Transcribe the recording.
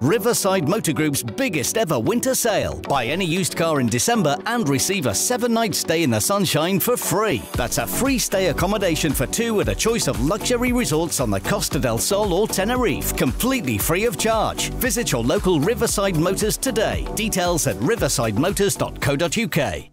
Riverside Motor Group's biggest ever winter sale. Buy any used car in December and receive a seven night stay in the sunshine for free. That's a free stay accommodation for two at a choice of luxury resorts on the Costa del Sol or Tenerife, completely free of charge. Visit your local Riverside Motors today. Details at riversidemotors.co.uk.